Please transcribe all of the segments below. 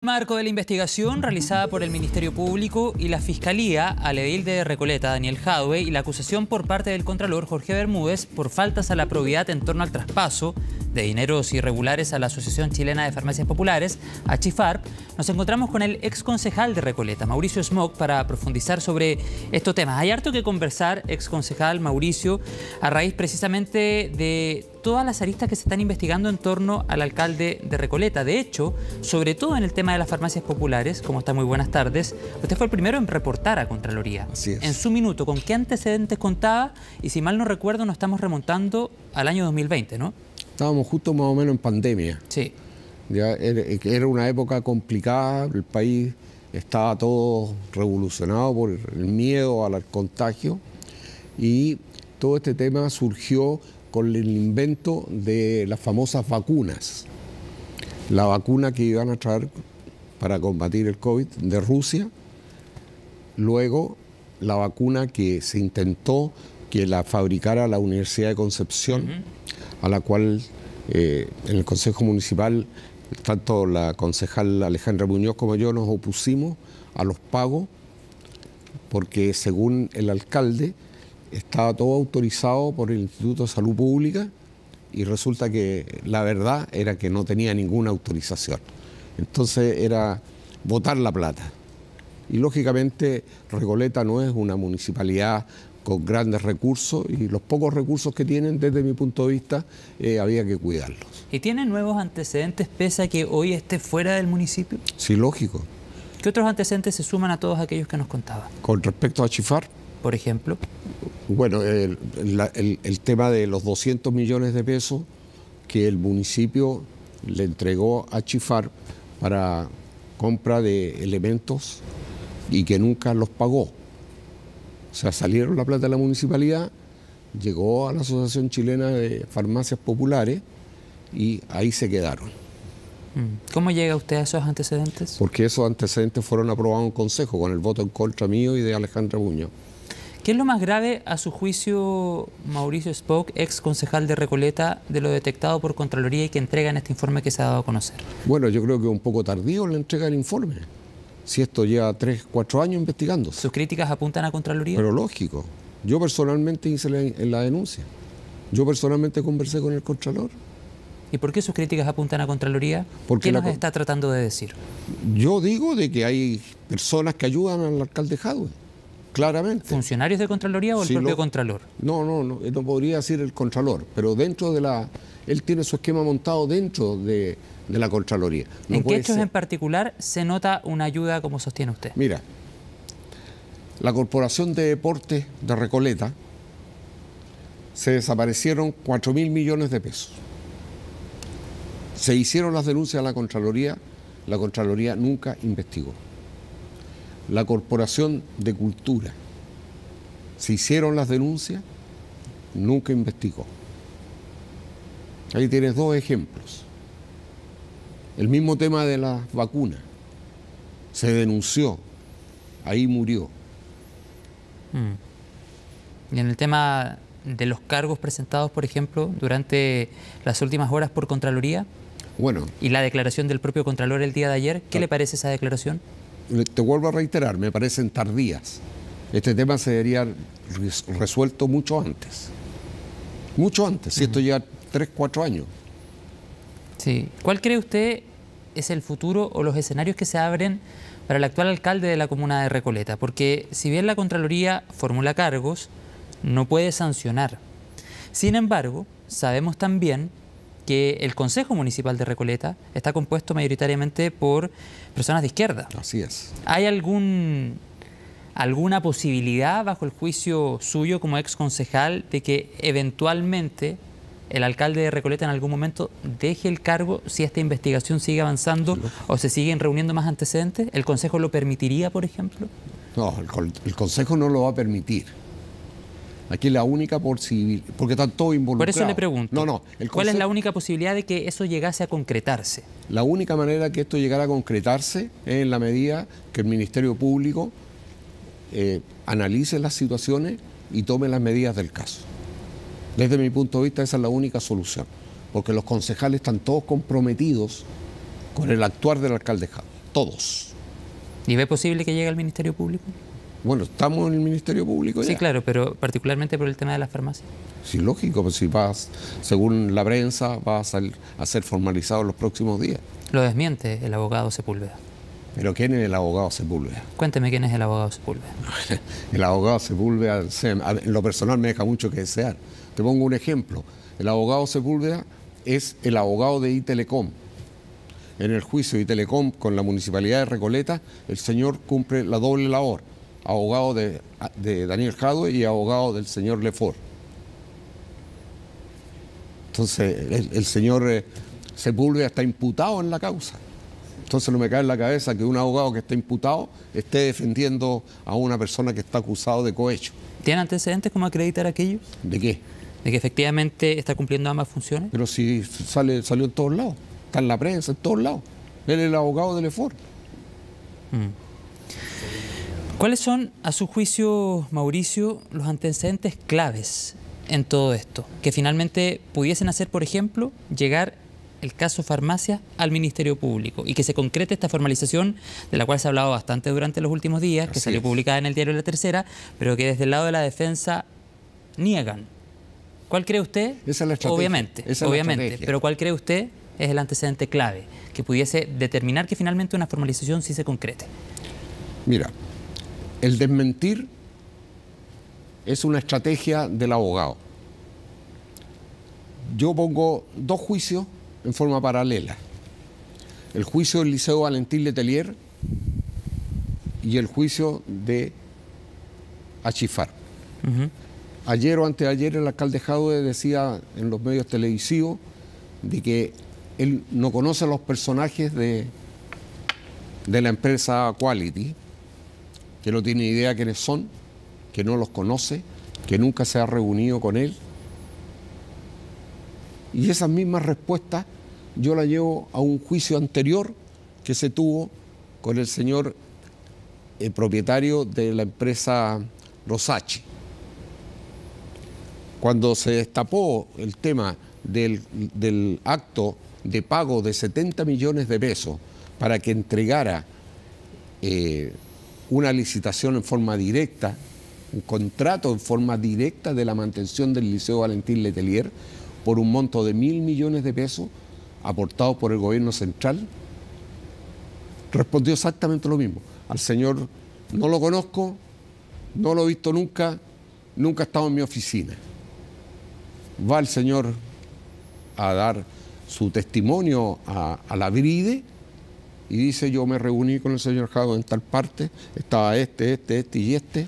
Marco de la investigación realizada por el Ministerio Público y la Fiscalía al edil de Recoleta, Daniel Jadwe, y la acusación por parte del Contralor Jorge Bermúdez por faltas a la probidad en torno al traspaso de dineros irregulares a la Asociación Chilena de Farmacias Populares, Achifarp, nos encontramos con el ex concejal de Recoleta, Mauricio Smock, para profundizar sobre estos temas. Hay harto que conversar, ex concejal Mauricio, a raíz precisamente de todas las aristas que se están investigando en torno al alcalde de Recoleta. De hecho, sobre todo en el tema de las farmacias populares, como está muy buenas tardes, usted fue el primero en reportar a Contraloría. Así es. En su minuto, ¿con qué antecedentes contaba? Y si mal no recuerdo, nos estamos remontando al año 2020, ¿no? Estábamos justo más o menos en pandemia. Sí. Ya era, era una época complicada, el país estaba todo revolucionado por el miedo al contagio y todo este tema surgió con el invento de las famosas vacunas. La vacuna que iban a traer para combatir el COVID de Rusia, luego la vacuna que se intentó que la fabricara la Universidad de Concepción, a la cual eh, en el Consejo Municipal, tanto la concejal Alejandra Muñoz como yo nos opusimos a los pagos, porque según el alcalde, estaba todo autorizado por el Instituto de Salud Pública y resulta que la verdad era que no tenía ninguna autorización. Entonces era votar la plata. Y lógicamente Recoleta no es una municipalidad con grandes recursos y los pocos recursos que tienen desde mi punto de vista eh, había que cuidarlos. ¿Y tiene nuevos antecedentes pese a que hoy esté fuera del municipio? Sí, lógico. ¿Qué otros antecedentes se suman a todos aquellos que nos contaba? Con respecto a Chifar, por ejemplo? Bueno, el, el, tema de los 200 millones de pesos que el municipio le entregó a Chifar para compra de elementos y que nunca los pagó. O sea, salieron la plata de la municipalidad, llegó a la Asociación Chilena de Farmacias Populares y ahí se quedaron. Mm. ¿Cómo llega usted a esos antecedentes? Porque esos antecedentes fueron aprobados en consejo con el voto en contra mío y de Alejandra Buño. ¿Qué es lo más grave a su juicio, Mauricio Spock, ex concejal de Recoleta, de lo detectado por Contraloría y que entrega en este informe que se ha dado a conocer? Bueno, yo creo que es un poco tardío la entrega del informe. Si esto lleva tres, cuatro años investigando. ¿Sus críticas apuntan a Contraloría? Pero lógico. Yo personalmente hice la, la denuncia. Yo personalmente conversé con el Contralor. ¿Y por qué sus críticas apuntan a Contraloría? Porque ¿Qué nos está tratando de decir? Yo digo de que hay personas que ayudan al alcalde Jadwe claramente. ¿Funcionarios de Contraloría o el propio Contralor? No, no, no, no podría decir el Contralor, pero dentro de la... Él tiene su esquema montado dentro de, la Contraloría. ¿En qué hechos en particular se nota una ayuda como sostiene usted? Mira, la Corporación de Deportes de Recoleta se desaparecieron 4 mil millones de pesos. Se hicieron las denuncias a la Contraloría, la Contraloría nunca investigó la Corporación de Cultura. Se hicieron las denuncias, nunca investigó. Ahí tienes dos ejemplos. El mismo tema de las vacunas. Se denunció, ahí murió. Mm. Y en el tema de los cargos presentados, por ejemplo, durante las últimas horas por Contraloría. Bueno. Y la declaración del propio Contralor el día de ayer, ¿qué ah. le parece esa declaración? Te vuelvo a reiterar, me parecen tardías. Este tema se debería resuelto mucho antes. Mucho antes, si esto ya tres, cuatro años. Sí. ¿Cuál cree usted es el futuro o los escenarios que se abren para el actual alcalde de la comuna de Recoleta? Porque si bien la Contraloría formula cargos, no puede sancionar. Sin embargo, sabemos también que el Consejo Municipal de Recoleta está compuesto mayoritariamente por personas de izquierda. Así es. ¿Hay algún, alguna posibilidad, bajo el juicio suyo como ex concejal, de que eventualmente el alcalde de Recoleta en algún momento deje el cargo si esta investigación sigue avanzando o se siguen reuniendo más antecedentes? ¿El Consejo lo permitiría, por ejemplo? No, el, el Consejo no lo va a permitir. Aquí la única posibilidad, porque están todos involucrados. Por eso le pregunto, no, no, ¿cuál es la única posibilidad de que eso llegase a concretarse? La única manera que esto llegara a concretarse es en la medida que el Ministerio Público eh, analice las situaciones y tome las medidas del caso. Desde mi punto de vista esa es la única solución, porque los concejales están todos comprometidos con el actuar del alcalde Jado. todos. ¿Y ve posible que llegue al Ministerio Público? Bueno, estamos en el Ministerio Público ya. Sí, claro, pero particularmente por el tema de las farmacias. Sí, lógico, pues si vas, según la prensa, va a, a ser formalizado en los próximos días. Lo desmiente el abogado Sepúlveda. Pero ¿quién es el abogado Sepúlveda? Cuénteme quién es el abogado Sepúlveda. El abogado Sepúlveda, en lo personal me deja mucho que desear. Te pongo un ejemplo. El abogado Sepúlveda es el abogado de Itelecom. En el juicio de Itelecom con la Municipalidad de Recoleta, el señor cumple la doble labor. Abogado de, de Daniel Jadwe y abogado del señor Lefort. Entonces, el, el señor eh, Sepúlveda está imputado en la causa. Entonces no me cae en la cabeza que un abogado que está imputado esté defendiendo a una persona que está acusado de cohecho. ¿Tiene antecedentes como acreditar aquello? ¿De qué? De que efectivamente está cumpliendo ambas funciones. Pero si sale, salió en todos lados, está en la prensa, en todos lados. Él es el abogado del EFOR. ¿Cuáles son, a su juicio, Mauricio, los antecedentes claves en todo esto? Que finalmente pudiesen hacer, por ejemplo, llegar el caso farmacia al Ministerio Público y que se concrete esta formalización de la cual se ha hablado bastante durante los últimos días, que salió es. publicada en el diario La Tercera, pero que desde el lado de la defensa niegan. ¿Cuál cree usted? Esa es la estrategia. Obviamente, Esa es la obviamente. Pero ¿cuál cree usted es el antecedente clave que pudiese determinar que finalmente una formalización sí se concrete? Mira, el desmentir es una estrategia del abogado. Yo pongo dos juicios en forma paralela. El juicio del Liceo Valentín Letelier y el juicio de Achifar. Ujú. Ayer o anteayer el alcalde Jadwe decía en los medios televisivos de que él no conoce a los personajes de, de la empresa Quality, que no tiene idea quiénes son, que no los conoce, que nunca se ha reunido con él. Y esas mismas respuestas yo las llevo a un juicio anterior que se tuvo con el señor eh, propietario de la empresa Rosachi cuando se destapó el tema del, del acto de pago de 70 millones de pesos para que entregara eh, una licitación en forma directa, un contrato en forma directa de la mantención del Liceo Valentín Letelier por un monto de mil millones de pesos aportados por el gobierno central, respondió exactamente lo mismo. Al señor no lo conozco, no lo he visto nunca, nunca ha estado en mi oficina. Va el señor a dar su testimonio a, a la Bride y dice yo me reuní con el señor Jago en tal parte, estaba este, este, este y este.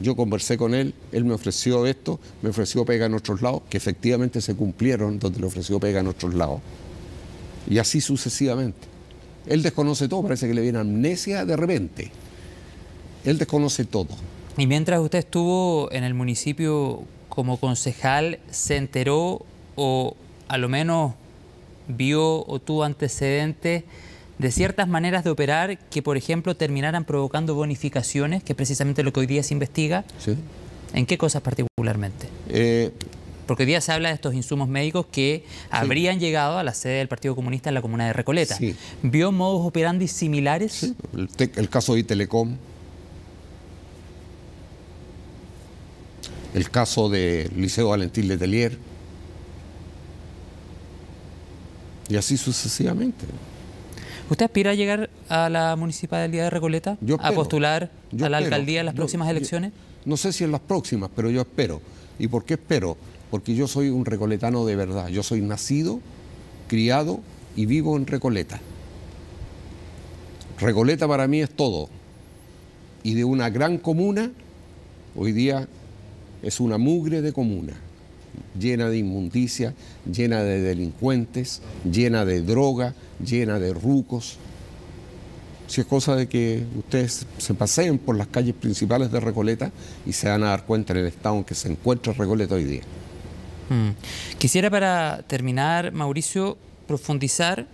Yo conversé con él, él me ofreció esto, me ofreció pega en otros lados, que efectivamente se cumplieron donde le ofreció pega en otros lados. Y así sucesivamente. Él desconoce todo, parece que le viene amnesia de repente. Él desconoce todo. Y mientras usted estuvo en el municipio como concejal, ¿se enteró o a lo menos vio o tuvo antecedentes de ciertas maneras de operar que, por ejemplo, terminaran provocando bonificaciones, que es precisamente lo que hoy día se investiga? ¿sí? ¿En qué cosas particularmente? Eh, Porque hoy día se habla de estos insumos médicos que habrían llegado a la sede del Partido Comunista en la comuna de Recoleta. Sí. ¿Vio modus operandi similares? Sí, el, caso de Telecom, el caso de Liceo Valentín Letelier, y así sucesivamente. ¿Usted aspira a llegar a la municipalidad de Recoleta? Yo ¿A postular Yo a la espero. alcaldía en las Yo- próximas yo- elecciones? No sé si en las próximas, pero yo espero. ¿Y por qué espero? Porque yo soy un recoletano de verdad. Yo soy nacido, criado y vivo en Recoleta. Recoleta para mí es todo. Y de una gran comuna, hoy día es una mugre de comuna, llena de inmundicia, llena de delincuentes, llena de droga, llena de rucos. Si es cosa de que ustedes se paseen por las calles principales de Recoleta y se van a dar cuenta en el estado en que se encuentra Recoleta hoy día. Mm. Quisiera para terminar, Mauricio, profundizar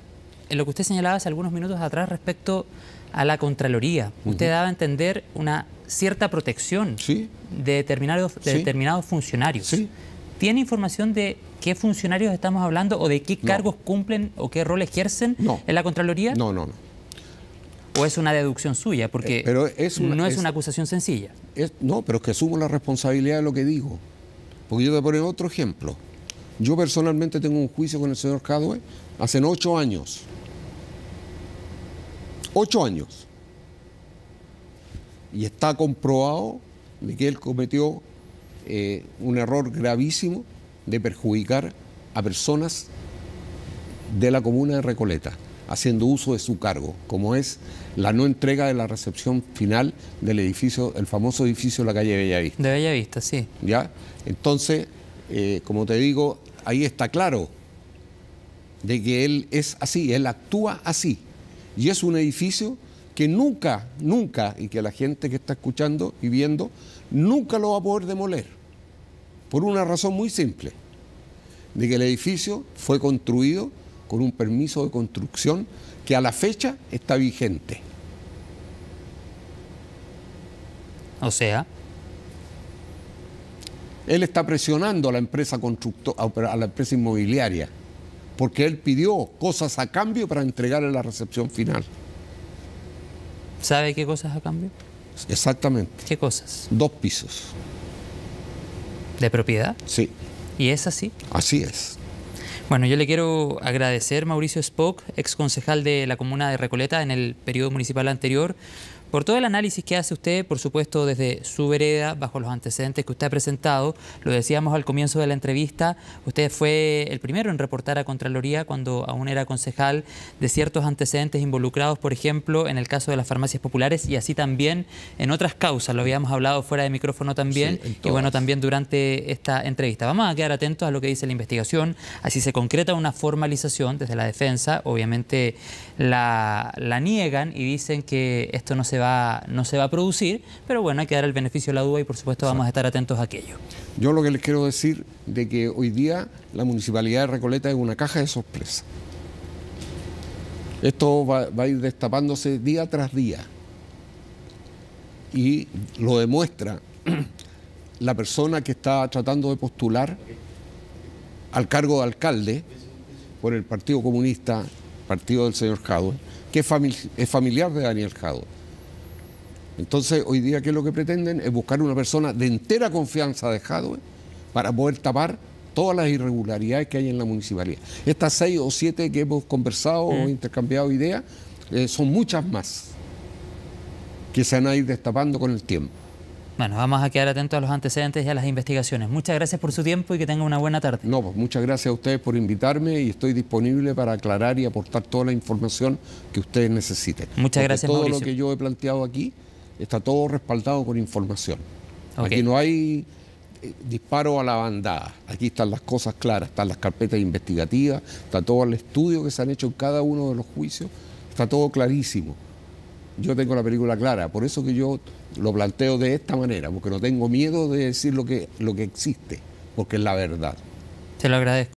en lo que usted señalaba hace algunos minutos atrás respecto a la Contraloría. Usted daba a entender una cierta protección Sí. de determinados, de Sí. determinados funcionarios. Sí. ¿Tiene información de qué funcionarios estamos hablando o de qué No. cargos cumplen o qué rol ejercen No. en la Contraloría? No, no, no. ¿O es una deducción suya? Porque Eh, pero es una- no es, es- una acusación sencilla. Es- no, pero es que asumo la responsabilidad de lo que digo. Porque yo te pongo otro ejemplo. Yo personalmente tengo un juicio con el señor Cadwe hace ocho años. Ocho años. Y está comprobado de que él cometió eh, un error gravísimo de perjudicar a personas de la comuna de Recoleta, haciendo uso de su cargo, como es la no entrega de la recepción final del edificio, el famoso edificio de la calle Bellavista. De Bella Vista, sí. ¿ya? Entonces, eh, como te digo, ahí está claro de que él es así, él actúa así. Y es un edificio que nunca, nunca, y que la gente que está escuchando y viendo, nunca lo va a poder demoler. Por una razón muy simple, de que el edificio fue construido con un permiso de construcción que a la fecha está vigente. O sea, Él está presionando a la empresa a la empresa inmobiliaria, porque él pidió cosas a cambio para entregarle la recepción final. ¿sabe qué cosas a cambio? Exactamente. ¿Qué cosas? Dos pisos. ¿De propiedad? Sí, ¿Y es así? así es. Bueno, yo le quiero agradecer, Mauricio Spock, ex concejal de la comuna de Recoleta en el periodo municipal anterior, por todo el análisis que hace usted, por supuesto, desde su vereda, bajo los antecedentes que usted ha presentado. Lo decíamos al comienzo de la entrevista, usted fue el primero en reportar a Contraloría cuando aún era concejal de ciertos antecedentes involucrados, por ejemplo, en el caso de las farmacias populares y así también en otras causas. Lo habíamos hablado fuera de micrófono también Sí, y bueno, también durante esta entrevista. Vamos a quedar atentos a lo que dice la investigación, así se concreta una formalización desde la defensa, obviamente la, la niegan y dicen que esto no se, va, no se va a producir, pero bueno, hay que dar el beneficio de la duda y por supuesto vamos a estar atentos a aquello. Yo lo que les quiero decir de que hoy día la municipalidad de Recoleta es una caja de sorpresa. Esto va, va a ir destapándose día tras día. Y lo demuestra la persona que está tratando de postular al cargo de alcalde por el Partido Comunista, partido del señor Jadwe, que es familiar de Daniel Jadwe. Entonces, hoy día, ¿qué es lo que pretenden? Es buscar una persona de entera confianza de Jadwe para poder tapar todas las irregularidades que hay en la municipalidad. Estas seis o siete que hemos conversado o intercambiado ideas, eh, son muchas más que se van a ir destapando con el tiempo. Bueno, vamos a quedar atentos a los antecedentes y a las investigaciones. Muchas gracias por su tiempo y que tenga una buena tarde. No, pues muchas gracias a ustedes por invitarme y estoy disponible para aclarar y aportar toda la información que ustedes necesiten. Muchas Porque gracias, Todo Mauricio. lo que yo he planteado aquí está todo respaldado con información. Aquí no hay eh, disparo a la bandada. Aquí están las cosas claras, están las carpetas investigativas, está todo el estudio que se han hecho en cada uno de los juicios, está todo clarísimo. Yo tengo la película clara, por eso que yo lo planteo de esta manera, porque no tengo miedo de decir lo que, lo que existe, porque es la verdad. Se lo agradezco.